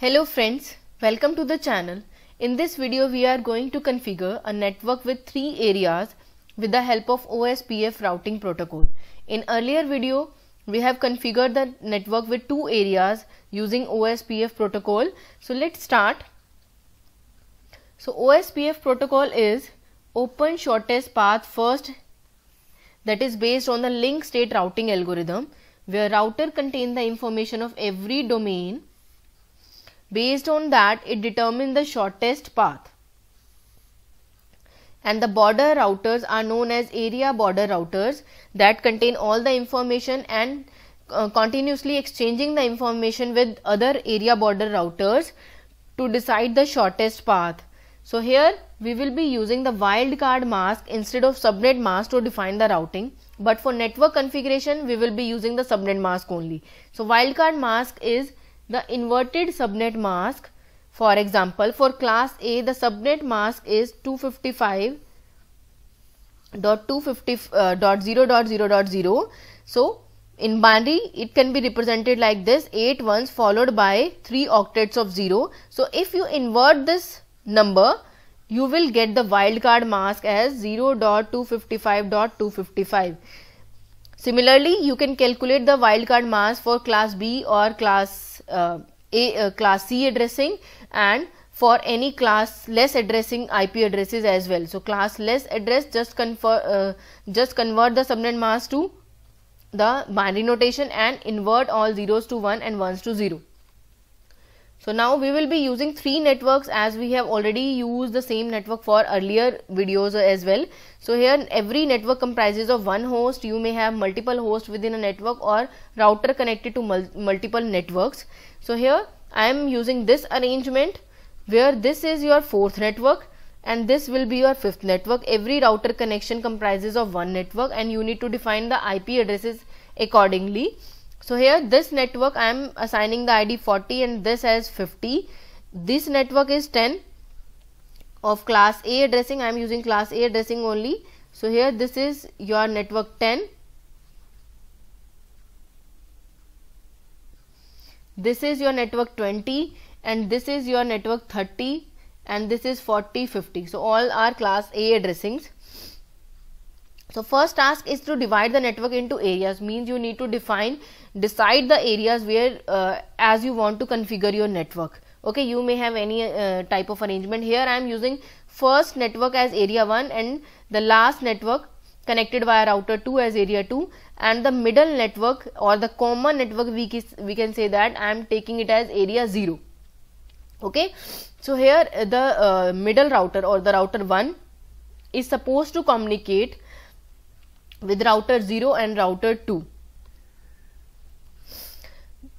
Hello friends, welcome to the channel. In this video we are going to configure a network with three areas with the help of OSPF routing protocol. In earlier video we have configured the network with two areas using OSPF protocol. So let's start. So OSPF protocol is open shortest path first that is based on the link state routing algorithm where router contain the information of every domain based on that it determines the shortest path and the border routers are known as area border routers that contain all the information and uh, continuously exchanging the information with other area border routers to decide the shortest path. So here we will be using the wildcard mask instead of subnet mask to define the routing but for network configuration we will be using the subnet mask only. So wildcard mask is the inverted subnet mask for example for class A the subnet mask is 255 dot 250 uh, dot 0 dot 0 dot 0 so in binary it can be represented like this 8 ones followed by 3 octets of 0 so if you invert this number you will get the wildcard mask as 0 dot 255 dot 255 Similarly, you can calculate the wildcard mask for class B or class uh, A, uh, class C addressing and for any class less addressing IP addresses as well. So, class less address just convert uh, just convert the subnet mask to the binary notation and invert all zeros to 1 and ones to 0. So now we will be using three networks as we have already used the same network for earlier videos as well. So here every network comprises of one host. You may have multiple hosts within a network or router connected to mul multiple networks. So here I am using this arrangement where this is your fourth network and this will be your fifth network. Every router connection comprises of one network and you need to define the IP addresses accordingly. So here this network I am assigning the ID 40 and this as 50. This network is 10 of class A addressing. I am using class A addressing only. So here this is your network 10. This is your network 20 and this is your network 30 and this is 40 50. So all are class A addressings. So first task is to divide the network into areas. Means you need to define decide the areas where uh, as you want to configure your network. Okay you may have any uh, type of arrangement. Here I am using first network as area 1 and the last network connected via router 2 as area 2 and the middle network or the common network we, we can say that I am taking it as area 0 okay so here the uh, middle router or the router 1 is supposed to communicate with router 0 and router 2.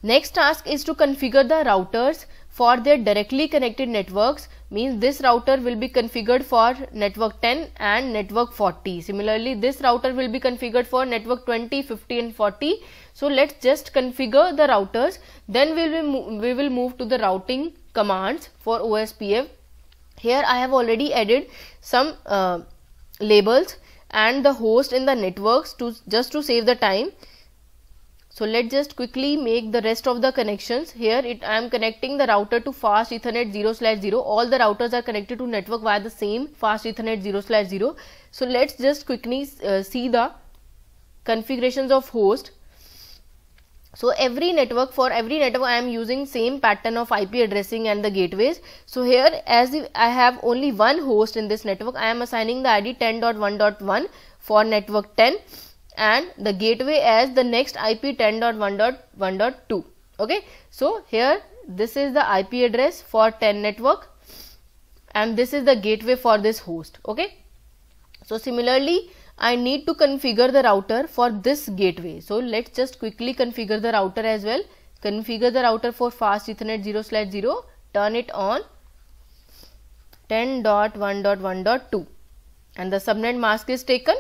Next task is to configure the routers for their directly connected networks means this router will be configured for network 10 and network 40. Similarly, this router will be configured for network 20, 50 and 40. So, let us just configure the routers then we will, we will move to the routing commands for OSPF. Here I have already added some uh, labels and the host in the networks to just to save the time. So let's just quickly make the rest of the connections. Here it i am connecting the router to fast ethernet 0 slash 0 all the routers are connected to network via the same fast ethernet 0 slash 0 so let's just quickly uh, see the configurations of host so every network for every network I am using same pattern of IP addressing and the gateways. So here as I have only one host in this network I am assigning the ID 10.1.1 for network 10 and the gateway as the next IP 10.1.1.2 okay. So here this is the IP address for 10 network and this is the gateway for this host okay. So similarly I need to configure the router for this gateway. So let's just quickly configure the router as well. Configure the router for fast ethernet 0 slash 0, turn it on 10.1.1.2 and the subnet mask is taken,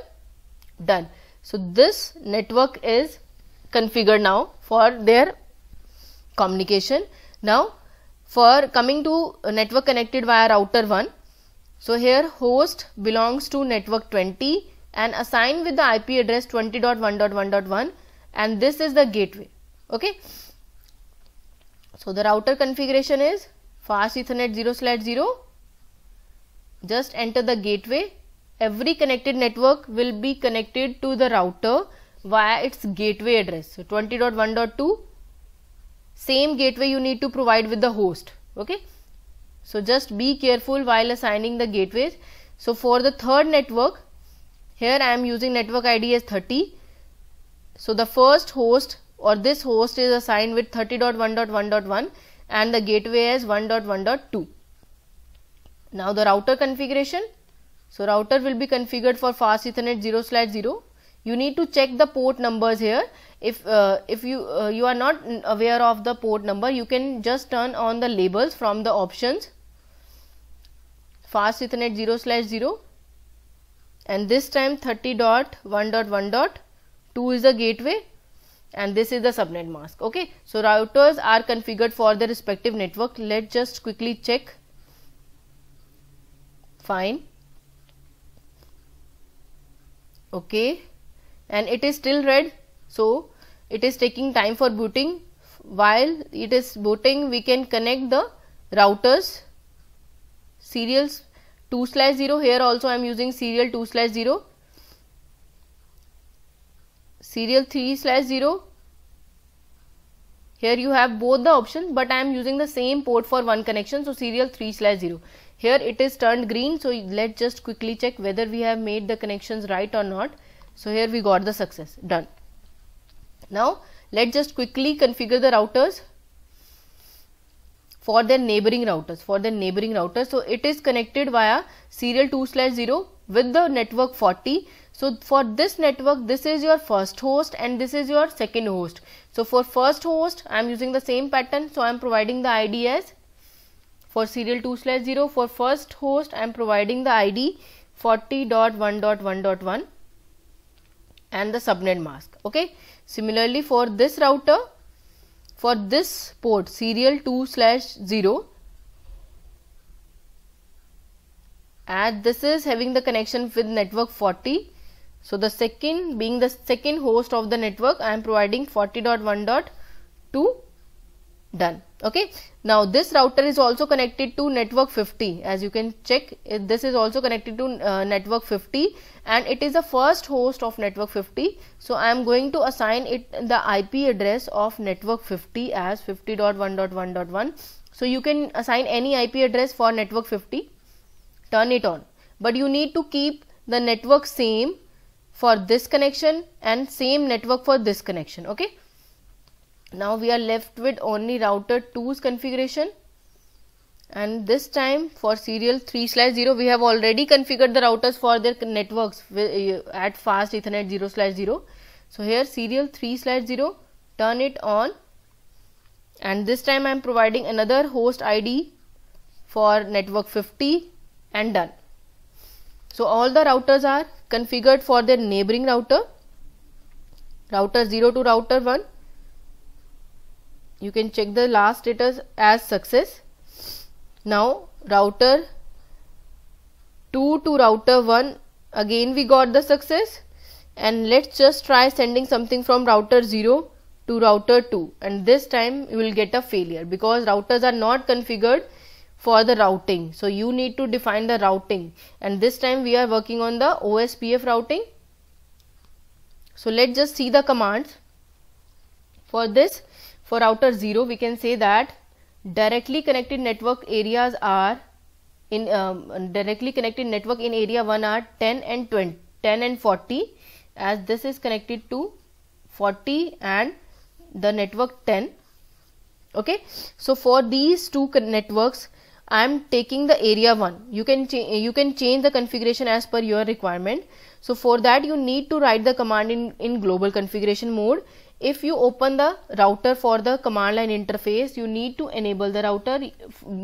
done. So this network is configured now for their communication. Now for coming to network connected via router 1. So here host belongs to network 20 and assign with the IP address 20.1.1.1 and this is the gateway okay? So the router configuration is fast ethernet 0 slash 0 just enter the gateway. Every connected network will be connected to the router via its gateway address. So 20.1.2 same gateway you need to provide with the host okay? So just be careful while assigning the gateways. So for the third network here I am using network ID as 30 so the first host or this host is assigned with 30.1.1.1 and the gateway as 1.1.2 now the router configuration. So router will be configured for fast ethernet 0 slash 0 you need to check the port numbers here. If uh, if you uh, you are not aware of the port number you can just turn on the labels from the options. Fast ethernet 0 slash 0 and this time 30 dot 1 dot 1 dot 2 is the gateway and this is the subnet mask. Okay? So routers are configured for the respective network. Let's just quickly check. Fine. Okay? And it is still red. So it is taking time for booting. While it is booting we can connect the routers serials 2 slash 0 here also I am using serial 2 slash 0 serial 3 slash 0 here you have both the options but I am using the same port for one connection so serial 3 slash 0 here it is turned green so let's just quickly check whether we have made the connections right or not. So here we got the success done. Now let's just quickly configure the routers for their neighboring routers for the neighboring routers. So it is connected via serial 2 slash 0 with the network 40 so for this network this is your first host and this is your second host. So for first host i am using the same pattern. So i am providing the id as for serial 2 slash 0 for first host I am providing the ID 40.1.1.1 and the subnet mask. Okay. Similarly for this router for this port serial 2 slash 0 and this is having the connection with network 40 so the second being the second host of the network I am providing 40.1.2 done. Okay? Now this router is also connected to network 50 as you can check this is also connected to uh, network 50 and it is the first host of network 50 so i am going to assign it the ip address of network 50 as 50.1.1.1 so you can assign any ip address for network 50 turn it on. But you need to keep the network same for this connection and same network for this connection. Okay now we are left with only router 2's configuration. And this time for serial 3 slash 0 we have already configured the routers for their networks uh, at fast ethernet 0 slash 0 so here serial 3 slash 0 turn it on. And this time I am providing another host ID for network 50 and done. So all the routers are configured for their neighboring router, router 0 to router 1 you can check the last status as success. Now router 2 to router 1 again we got the success. And let's just try sending something from router 0 to router 2 and this time you will get a failure because routers are not configured for the routing. So you need to define the routing. And this time we are working on the OSPF routing. So let's just see the commands for this for router 0 we can say that directly connected network areas are in um, directly connected network in area 1 are 10 and 20 10 and 40 as this is connected to 40 and the network 10 okay? So for these two networks i am taking the area 1 you can you can change the configuration as per your requirement. So for that you need to write the command in in global configuration mode if you open the router for the command line interface you need to enable the router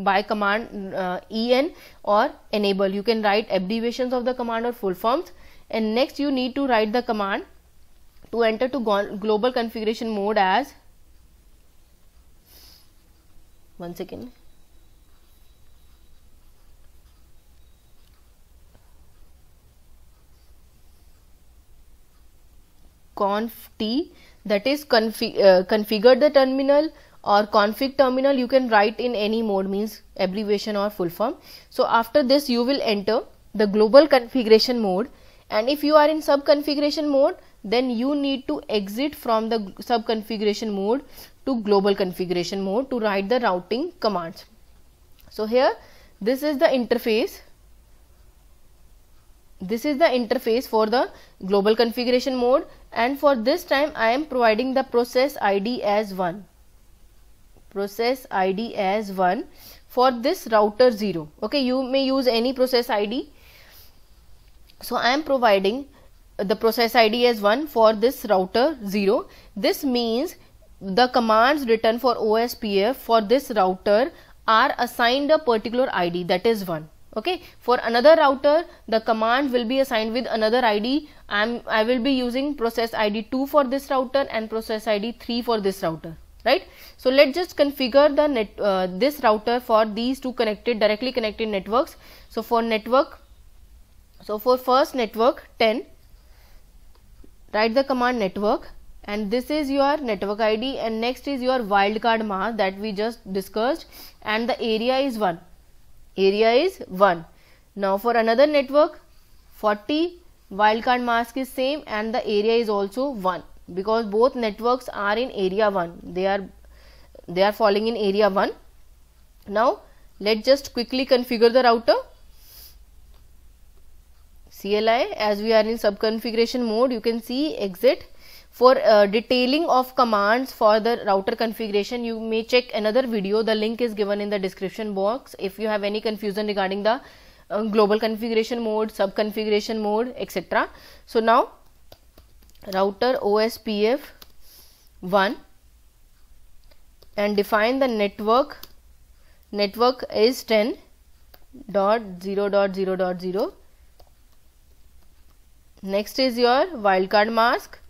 by command uh, en or enable. You can write abbreviations of the command or full forms. And next you need to write the command to enter to global configuration mode as one second. conf t that is config, uh, configure the terminal or config terminal you can write in any mode means abbreviation or full form. So after this you will enter the global configuration mode and if you are in sub configuration mode then you need to exit from the sub configuration mode to global configuration mode to write the routing commands. So here this is the interface this is the interface for the global configuration mode and for this time I am providing the process ID as 1 process ID as 1 for this router 0 okay you may use any process ID so I am providing the process ID as 1 for this router 0 this means the commands written for OSPF for this router are assigned a particular ID that is 1 okay? For another router the command will be assigned with another id i'm i will be using process id 2 for this router and process id 3 for this router. Right? So let's just configure the net uh, this router for these two connected directly connected networks. So for network so for first network 10 write the command network and this is your network id and next is your wildcard mask that we just discussed and the area is 1 area is 1. Now for another network 40 wildcard mask is same and the area is also 1 because both networks are in area 1 they are they are falling in area 1 now let's just quickly configure the router. CLI as we are in sub configuration mode you can see exit for uh, detailing of commands for the router configuration, you may check another video. The link is given in the description box. If you have any confusion regarding the uh, global configuration mode, sub configuration mode, etc. So now router OSPF 1 and define the network. Network is 10 dot 0 dot 0 dot 0. Next is your wildcard mask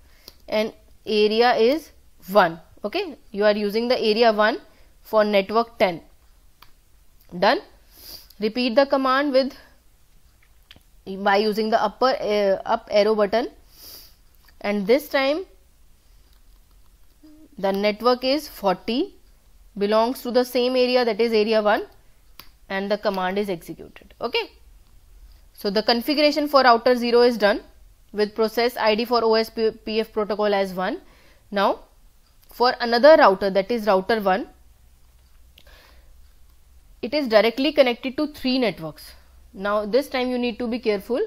and area is 1 okay? You are using the area 1 for network 10 done? Repeat the command with by using the upper uh, up arrow button. And this time the network is 40 belongs to the same area that is area 1 and the command is executed. Okay? So the configuration for router 0 is done with process ID for OSPF protocol as 1. Now, for another router that is router 1, it is directly connected to 3 networks. Now, this time you need to be careful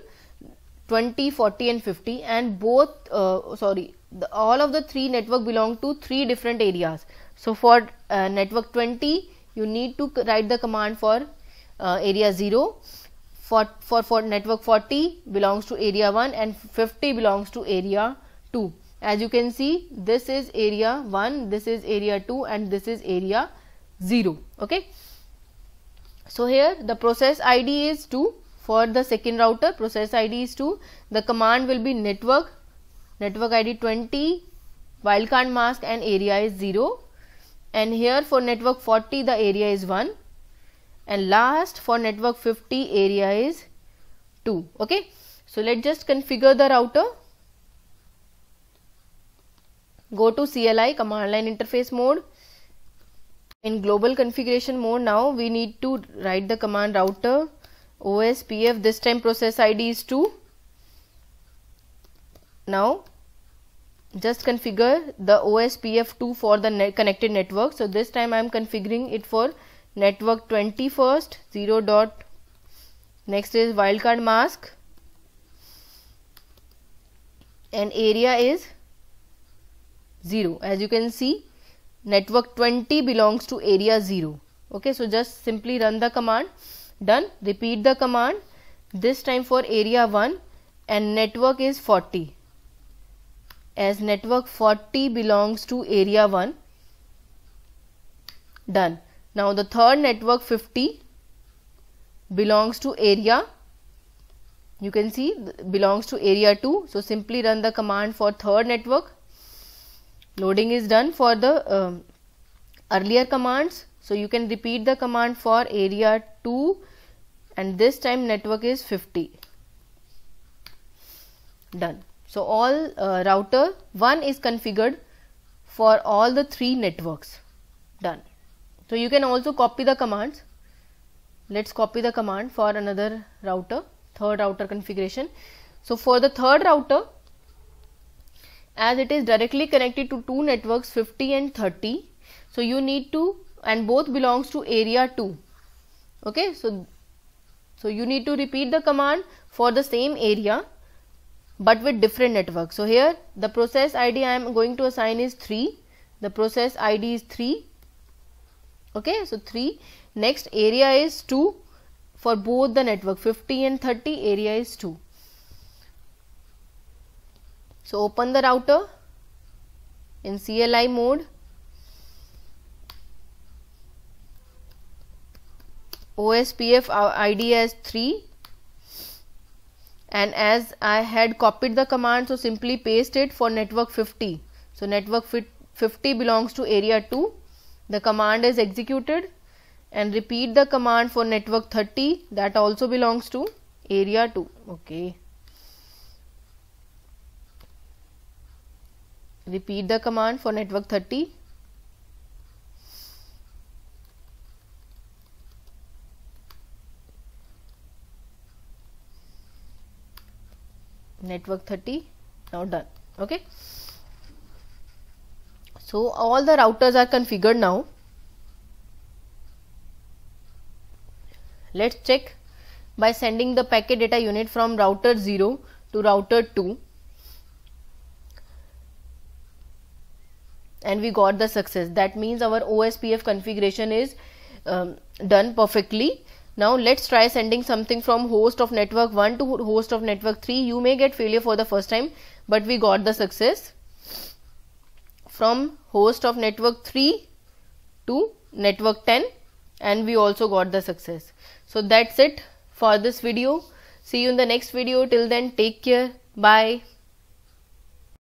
20, 40 and 50 and both uh, sorry the, all of the 3 network belong to 3 different areas. So, for uh, network 20 you need to write the command for uh, area 0 for, for, for network 40 belongs to area 1 and 50 belongs to area 2. As you can see this is area 1, this is area 2 and this is area 0. Okay. So, here the process ID is 2 for the second router process ID is 2 the command will be network network ID 20 wildcard mask and area is 0 and here for network 40 the area is 1 and last for network 50 area is 2 okay? So let's just configure the router. Go to CLI command line interface mode. In global configuration mode now we need to write the command router OSPF this time process ID is 2 now just configure the OSPF2 for the connected network. So this time I am configuring it for network 21st 0 dot. Next is wildcard mask. And area is 0 as you can see network 20 belongs to area 0 okay so just simply run the command. Done. Repeat the command. This time for area 1 and network is 40 as network 40 belongs to area 1 done now the third network 50 belongs to area. You can see belongs to area 2 so simply run the command for third network. Loading is done for the uh, earlier commands. So you can repeat the command for area 2 and this time network is 50 done. So all uh, router 1 is configured for all the three networks. Done so you can also copy the commands. Let's copy the command for another router third router configuration. So for the third router as it is directly connected to two networks 50 and 30 so you need to and both belongs to area 2 okay so so you need to repeat the command for the same area but with different network. So here the process id i am going to assign is 3 the process id is 3 okay so 3 next area is 2 for both the network 50 and 30 area is 2 so open the router in CLI mode. OSPF ID as 3 and as I had copied the command so simply paste it for network 50. So network 50 belongs to area 2. The command is executed and repeat the command for network 30 that also belongs to area 2. Okay. repeat the command for network 30 network 30 now done. Okay so all the routers are configured now. Let's check by sending the packet data unit from router 0 to router 2 and we got the success. That means our OSPF configuration is um, done perfectly. Now let's try sending something from host of network 1 to host of network 3 you may get failure for the first time but we got the success from host of network 3 to network 10 and we also got the success. So that's it for this video. See you in the next video. Till then take care. Bye